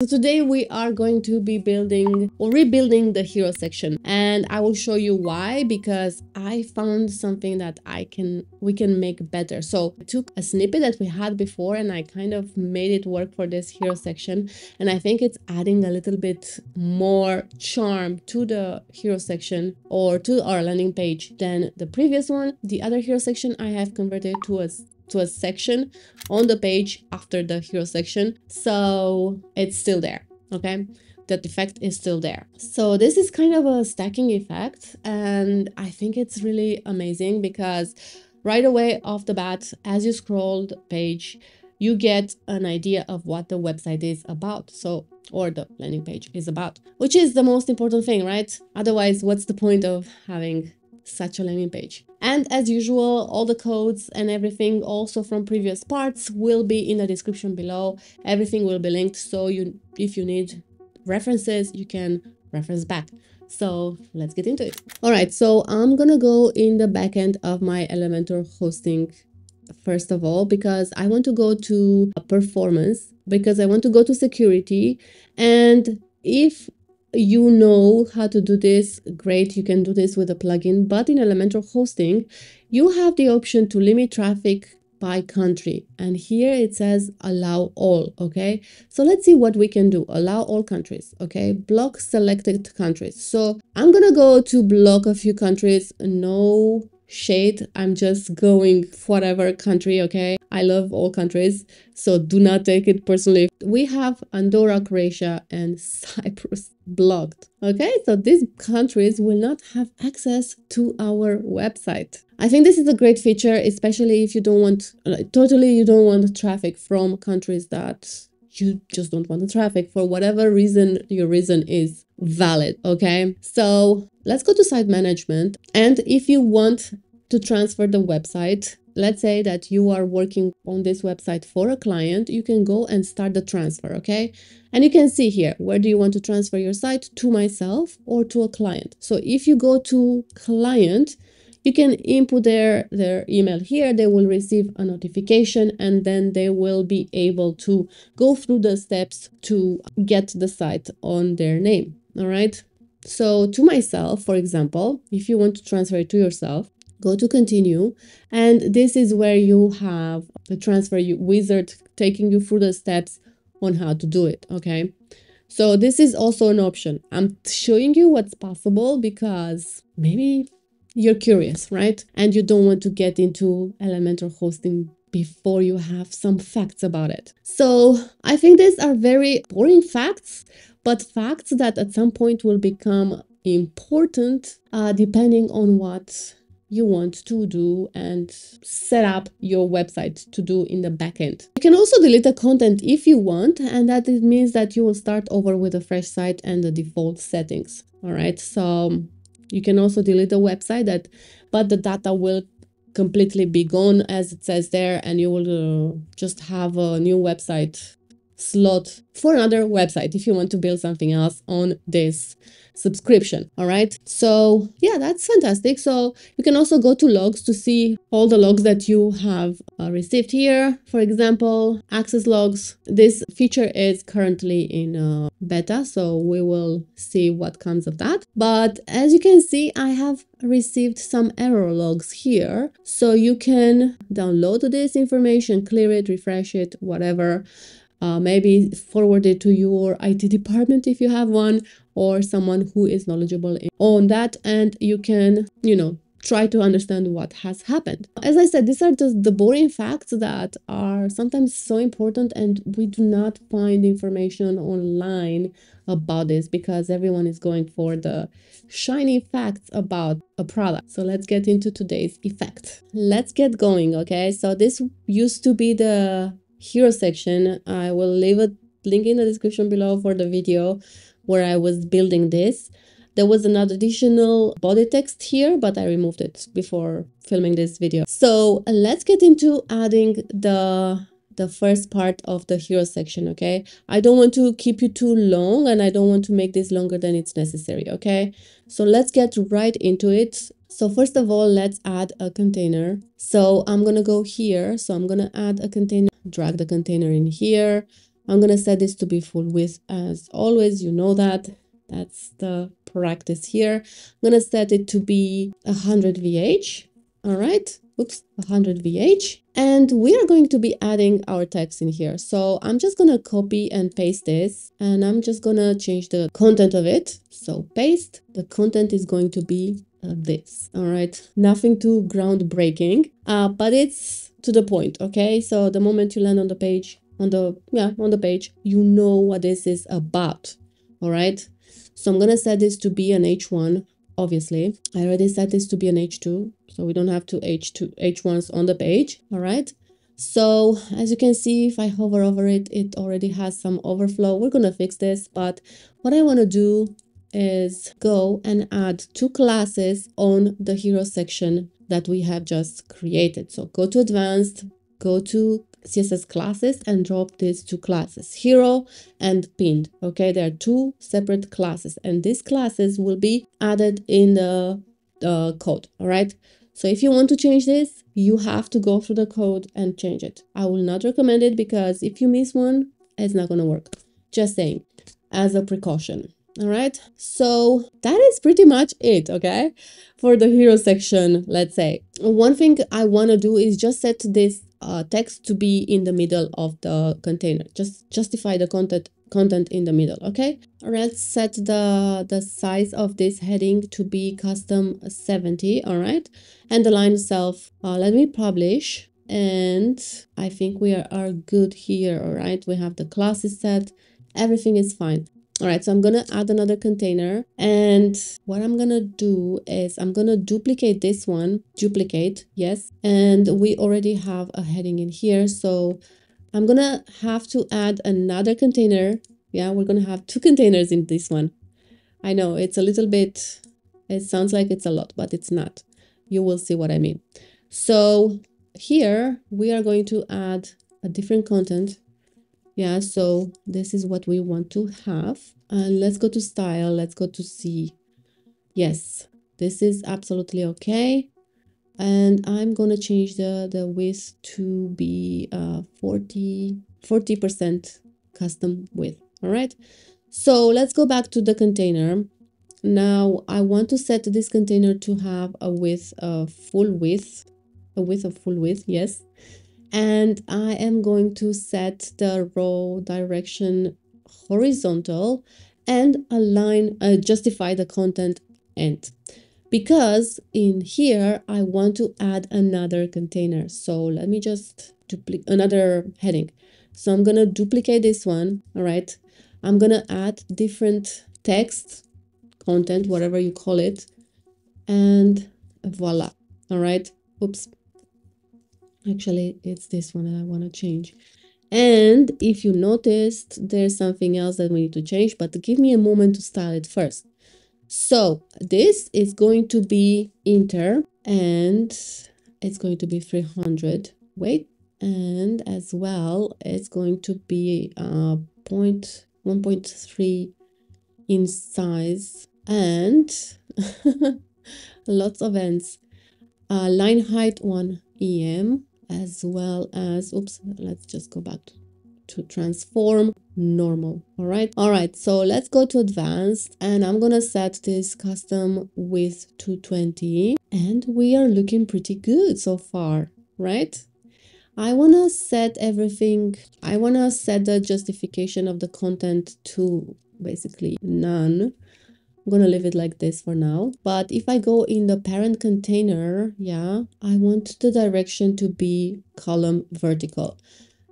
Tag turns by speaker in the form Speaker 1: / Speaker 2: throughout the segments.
Speaker 1: So today we are going to be building or rebuilding the hero section and I will show you why because I found something that I can we can make better. So I took a snippet that we had before and I kind of made it work for this hero section and I think it's adding a little bit more charm to the hero section or to our landing page than the previous one. The other hero section I have converted to a to a section on the page after the hero section so it's still there okay? That effect is still there. So this is kind of a stacking effect and i think it's really amazing because right away off the bat as you scroll the page you get an idea of what the website is about so or the landing page is about which is the most important thing right? Otherwise what's the point of having such a landing page. And as usual, all the codes and everything also from previous parts will be in the description below. Everything will be linked, so you if you need references, you can reference back. So let's get into it. All right, so I'm gonna go in the backend of my Elementor hosting first of all because I want to go to performance because I want to go to security and if you know how to do this, great, you can do this with a plugin. But in Elementor hosting, you have the option to limit traffic by country. And here it says allow all okay? So let's see what we can do. Allow all countries okay? Block selected countries. So i'm gonna go to block a few countries. No shade. I'm just going whatever country okay? I love all countries so do not take it personally. We have andorra croatia and cyprus blocked okay? So these countries will not have access to our website. I think this is a great feature especially if you don't want like, totally you don't want traffic from countries that you just don't want the traffic for whatever reason your reason is valid okay? So let's go to site management. And if you want to transfer the website let's say that you are working on this website for a client you can go and start the transfer okay? And you can see here where do you want to transfer your site? To myself or to a client? So if you go to client you can input their their email here. They will receive a notification and then they will be able to go through the steps to get the site on their name. All right? So to myself for example if you want to transfer it to yourself go to continue. And this is where you have the transfer wizard taking you through the steps on how to do it okay? So this is also an option. I'm showing you what's possible because maybe you're curious right and you don't want to get into elementor hosting before you have some facts about it so i think these are very boring facts but facts that at some point will become important uh, depending on what you want to do and set up your website to do in the backend. You can also delete the content if you want, and that it means that you will start over with a fresh site and the default settings. All right, so you can also delete the website that, but the data will completely be gone as it says there, and you will uh, just have a new website slot for another website if you want to build something else on this subscription all right so yeah that's fantastic. So you can also go to logs to see all the logs that you have uh, received here. For example access logs. This feature is currently in uh, beta so we will see what comes of that. But as you can see i have received some error logs here. So you can download this information clear it refresh it whatever uh, maybe forward it to your IT department if you have one or someone who is knowledgeable on that and you can you know try to understand what has happened. As I said, these are just the boring facts that are sometimes so important and we do not find information online about this because everyone is going for the shiny facts about a product. So let's get into today's effect. Let's get going, okay? So this used to be the hero section. I will leave a link in the description below for the video where I was building this. There was an additional body text here, but I removed it before filming this video. So let's get into adding the the first part of the hero section okay i don't want to keep you too long and i don't want to make this longer than it's necessary okay so let's get right into it so first of all let's add a container so i'm gonna go here so i'm gonna add a container drag the container in here I'm gonna set this to be full width as always, you know that. That's the practice here. I'm gonna set it to be 100 VH, all right? Oops, 100 VH. And we are going to be adding our text in here. So I'm just gonna copy and paste this and I'm just gonna change the content of it. So paste, the content is going to be uh, this, all right? Nothing too groundbreaking, uh, but it's to the point, okay? So the moment you land on the page, on the, yeah, on the page, you know what this is about, all right? So I'm gonna set this to be an H1, obviously. I already set this to be an H2, so we don't have two H2, H1s on the page, all right? So as you can see, if I hover over it, it already has some overflow. We're gonna fix this, but what I wanna do is go and add two classes on the hero section that we have just created. So go to advanced, go to CSS classes and drop these two classes, hero and pinned. Okay, there are two separate classes and these classes will be added in the, code. All right. So if you want to change this, you have to go through the code and change it. I will not recommend it because if you miss one, it's not going to work. Just saying as a precaution. All right. So that is pretty much it. Okay. For the hero section, let's say one thing I want to do is just set this uh, text to be in the middle of the container. Just justify the content content in the middle okay let's set the the size of this heading to be custom 70 all right and the line itself uh, let me publish and i think we are, are good here all right we have the classes set everything is fine all right, so I'm to add another container. And what I'm to do is I'm to duplicate this one, duplicate, yes. And we already have a heading in here. So I'm to have to add another container. Yeah, we're to have two containers in this one. I know it's a little bit, it sounds like it's a lot, but it's not. You will see what I mean. So here we are going to add a different content yeah so this is what we want to have. And let's go to style. Let's go to see yes this is absolutely okay. And i'm to change the the width to be uh 40 40 percent custom width all right? So let's go back to the container. Now i want to set this container to have a width of full width a width of full width yes and I am going to set the row direction horizontal and align, uh, justify the content end because in here I want to add another container. So let me just duplicate another heading. So I'm to duplicate this one. All right. I'm to add different text content, whatever you call it. And voila. All right. Oops actually it's this one that I want to change. And if you noticed there's something else that we need to change but give me a moment to style it first. So this is going to be inter and it's going to be 300 weight and as well it's going to be uh point 1.3 in size and lots of ends. Uh, line height 1 em as well as, oops, let's just go back to transform normal. All right? All right so let's go to advanced and i'm gonna set this custom with 220 and we are looking pretty good so far right? I want to set everything i want to set the justification of the content to basically none I'm gonna leave it like this for now. But if I go in the parent container, yeah, I want the direction to be column vertical.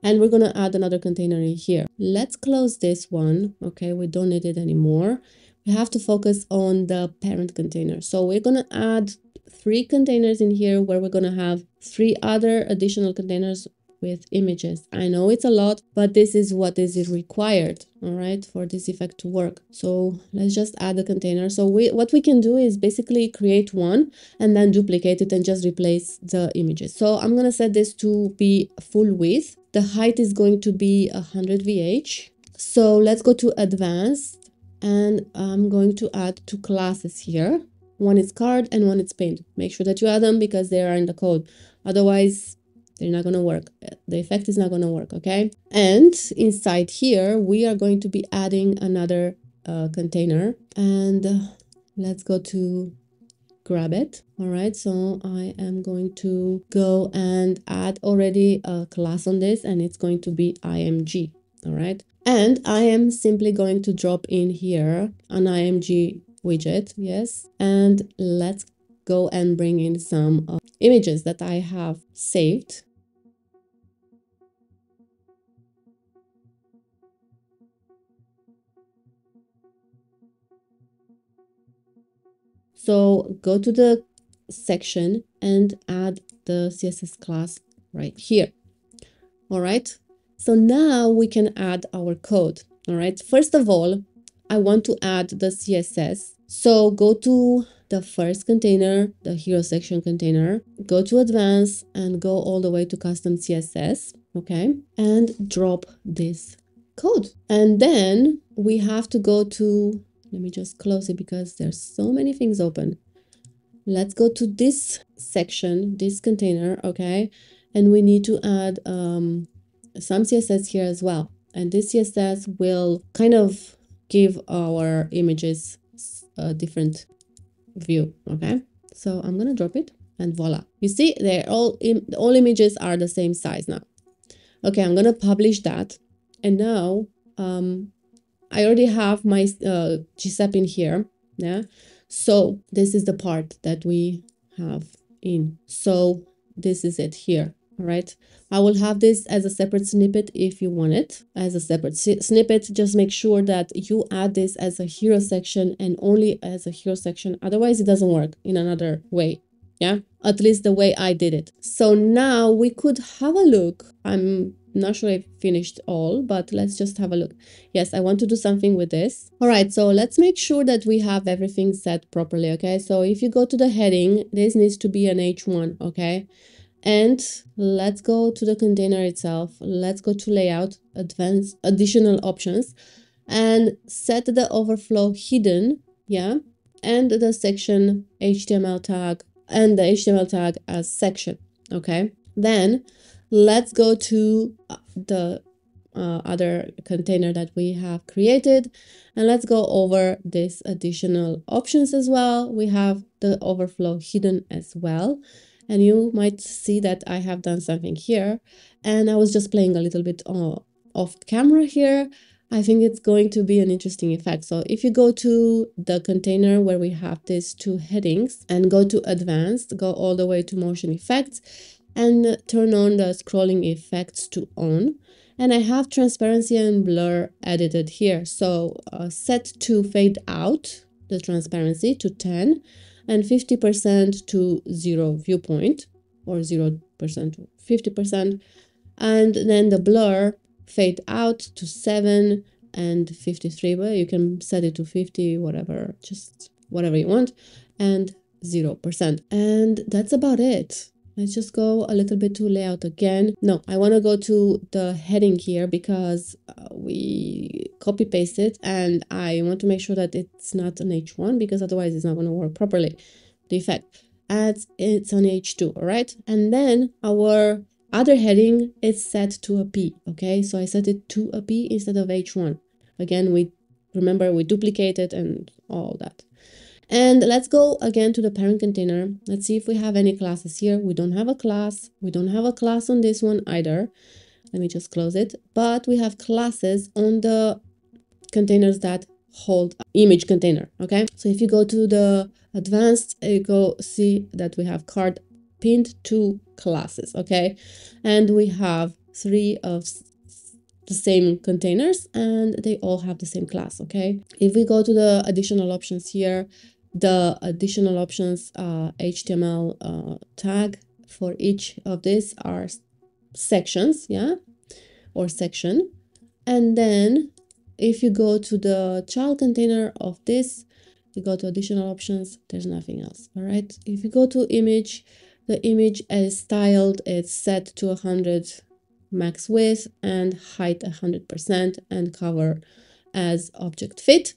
Speaker 1: And we're gonna add another container in here. Let's close this one. Okay, we don't need it anymore. We have to focus on the parent container. So we're gonna add three containers in here where we're gonna have three other additional containers with images. I know it's a lot, but this is what is required, all right, for this effect to work. So let's just add a container. So we, what we can do is basically create one and then duplicate it and just replace the images. So I'm going to set this to be full width. The height is going to be 100 VH. So let's go to advanced and I'm going to add two classes here. One is card and one is pinned. Make sure that you add them because they are in the code. Otherwise, they're not going to work. The effect is not going to work okay? And inside here we are going to be adding another uh, container. And uh, let's go to grab it. All right so i am going to go and add already a class on this and it's going to be img all right? And i am simply going to drop in here an img widget yes? And let's go and bring in some uh, images that i have saved So go to the section and add the CSS class right here. All right. So now we can add our code. All right. First of all, I want to add the CSS. So go to the first container, the hero section container, go to advanced and go all the way to custom CSS. Okay. And drop this code. And then we have to go to let me just close it because there's so many things open let's go to this section this container okay and we need to add um, some css here as well and this css will kind of give our images a different view okay so i'm gonna drop it and voila you see they're all all images are the same size now okay i'm gonna publish that and now um I already have my uh, GSAP in here. Yeah. So this is the part that we have in. So this is it here. Right. I will have this as a separate snippet if you want it as a separate snippet. Just make sure that you add this as a hero section and only as a hero section. Otherwise, it doesn't work in another way. Yeah. At least the way I did it. So now we could have a look. I'm not sure I finished all, but let's just have a look. Yes, I want to do something with this. All right, so let's make sure that we have everything set properly, okay? So if you go to the heading, this needs to be an H1, okay? And let's go to the container itself. Let's go to layout, advanced, additional options, and set the overflow hidden, yeah? And the section HTML tag and the HTML tag as section, okay? Then let's go to uh, the uh, other container that we have created and let's go over this additional options as well we have the overflow hidden as well and you might see that I have done something here. And I was just playing a little bit uh, off camera here. I think it's going to be an interesting effect. So if you go to the container where we have these two headings and go to advanced, go all the way to motion effects, and turn on the scrolling effects to on. And I have transparency and blur edited here. So uh, set to fade out the transparency to 10 and 50% to 0 viewport or 0% to 50% and then the blur fade out to 7 and 53 but you can set it to 50 whatever just whatever you want and 0% and that's about it Let's just go a little bit to layout again. No, I want to go to the heading here because uh, we copy paste it and I want to make sure that it's not an H1 because otherwise it's not going to work properly. The effect as it's an H2, all right? And then our other heading is set to a P, okay? So I set it to a P instead of H1. Again, we remember we duplicated and all that. And let's go again to the parent container. Let's see if we have any classes here. We don't have a class. We don't have a class on this one either. Let me just close it. But we have classes on the containers that hold image container. Okay. So if you go to the advanced, you go see that we have card pinned two classes. Okay. And we have three of the same containers and they all have the same class okay if we go to the additional options here the additional options uh, HTML uh, tag for each of these are sections, yeah, or section. And then if you go to the child container of this, you go to additional options, there's nothing else, all right? If you go to image, the image is styled, it's set to 100 max width and height 100% and cover as object fit.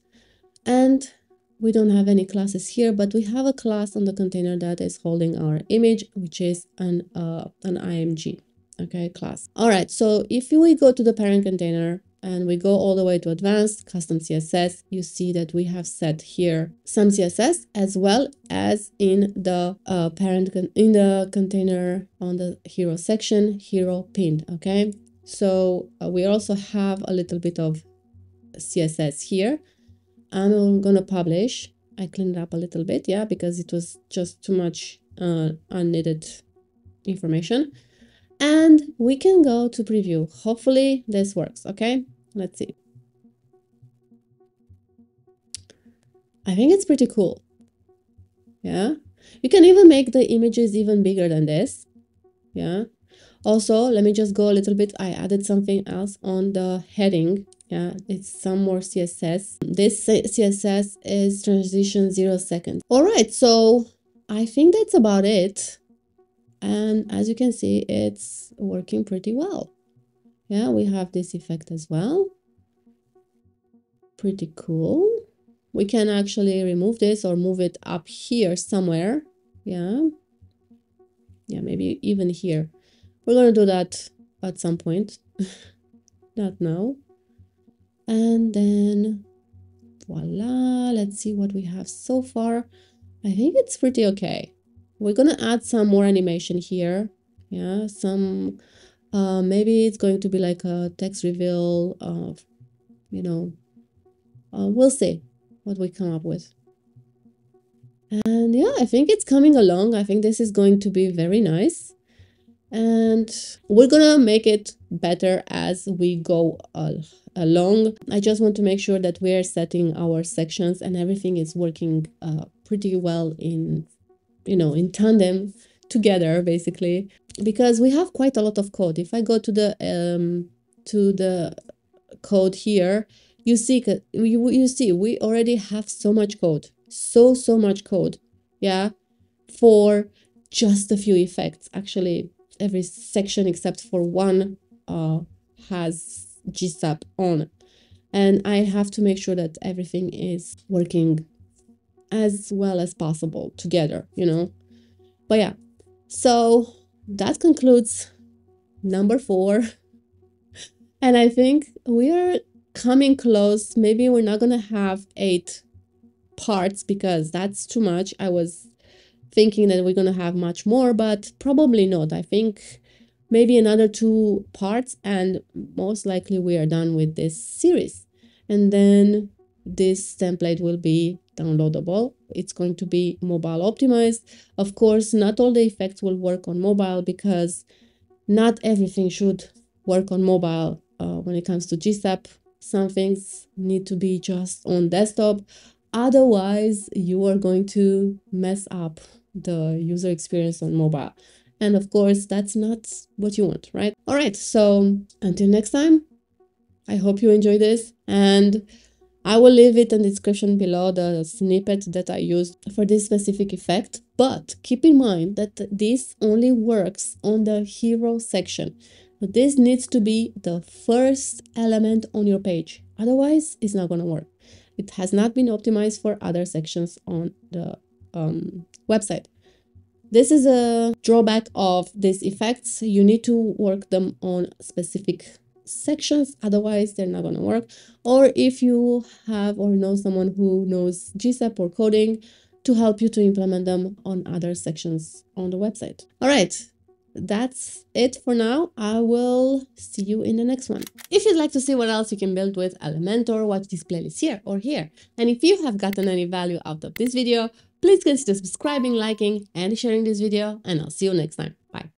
Speaker 1: And we don't have any classes here, but we have a class on the container that is holding our image, which is an, uh, an IMG. okay, class. All right, so if we go to the parent container and we go all the way to advanced custom CSS, you see that we have set here some CSS as well as in the uh, parent in the container on the hero section, hero pinned, okay? So uh, we also have a little bit of CSS here. I'm gonna publish. I cleaned up a little bit, yeah, because it was just too much uh, unneeded information. And we can go to preview. Hopefully this works, okay? Let's see. I think it's pretty cool. Yeah. You can even make the images even bigger than this. Yeah. Also, let me just go a little bit. I added something else on the heading. Yeah, it's some more CSS. This CSS is transition zero seconds. All right, so I think that's about it. And as you can see, it's working pretty well. Yeah, we have this effect as well. Pretty cool. We can actually remove this or move it up here somewhere. Yeah. Yeah, maybe even here. We're going to do that at some point. Not now. And then voila, let's see what we have so far. I think it's pretty okay. We're to add some more animation here. Yeah, some, uh, maybe it's going to be like a text reveal of, you know, uh, we'll see what we come up with. And yeah, I think it's coming along. I think this is going to be very nice and we're gonna make it better as we go along. I just want to make sure that we're setting our sections and everything is working uh, pretty well in you know in tandem together basically. Because we have quite a lot of code. If i go to the um to the code here you see you, you see we already have so much code. So so much code yeah for just a few effects actually every section except for one uh, has GSAP on. And I have to make sure that everything is working as well as possible together, you know. But yeah, so that concludes number four. And I think we are coming close. Maybe we're not going to have eight parts because that's too much. I was thinking that we're going to have much more, but probably not. I think maybe another two parts, and most likely we are done with this series. And then this template will be downloadable. It's going to be mobile optimized. Of course, not all the effects will work on mobile because not everything should work on mobile uh, when it comes to GSAP. Some things need to be just on desktop. Otherwise, you are going to mess up the user experience on mobile. And of course, that's not what you want, right? All right, so until next time, I hope you enjoy this and I will leave it in the description below the snippet that I used for this specific effect. But keep in mind that this only works on the hero section. This needs to be the first element on your page. Otherwise, it's not going to work. It has not been optimized for other sections on the um, website. This is a drawback of these effects. You need to work them on specific sections, otherwise they're not going to work. Or if you have or know someone who knows GSAP or coding to help you to implement them on other sections on the website. All right, that's it for now. I will see you in the next one. If you'd like to see what else you can build with Elementor, watch this playlist here or here. And if you have gotten any value out of this video, please consider subscribing, liking, and sharing this video, and I'll see you next time.